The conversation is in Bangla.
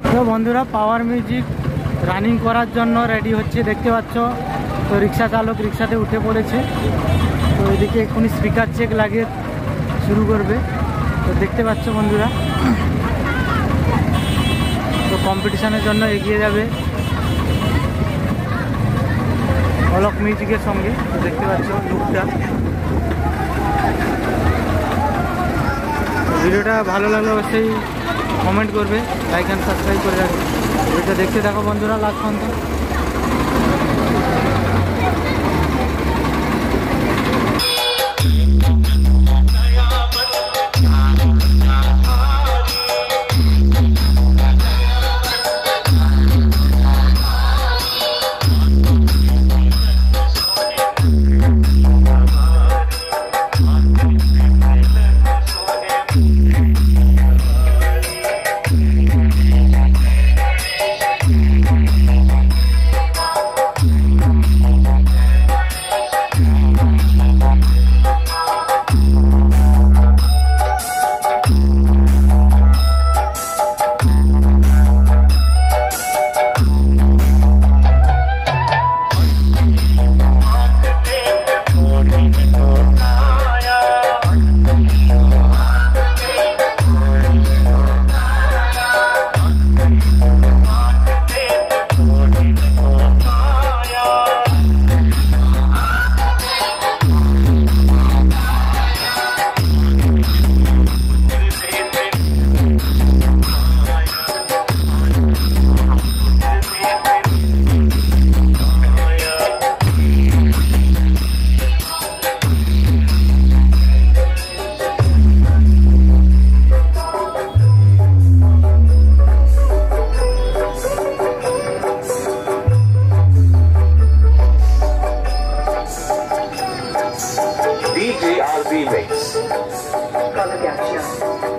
তো বন্ধুরা পাওয়ার মিউজিক রানিং করার জন্য রেডি হচ্ছে, দেখতে পাচ্ছ? তো রিক্সা চালক রিক্সাতে উঠে পড়েছে। তো এদিকে এক্ষুনি স্পিকার চেক লাগিয়ে শুরু করবে। তো দেখতে পাচ্ছ বন্ধুরা? তো কম্পিটিশনের জন্য এগিয়ে যাবে। অলক মিউজিকের সঙ্গে, তো দেখতে পাচ্ছ লুকটা ভিডিওটা ভালো লাগলে অবশ্যই কমেন্ট করবে লাইক অ্যান্ড সাবস্ক্রাইব করে রাখবে। ভিডিওটা দেখতে থাকো বন্ধুরা লাস্ট পর্যন্ত। DJ RB Mix. Color capture.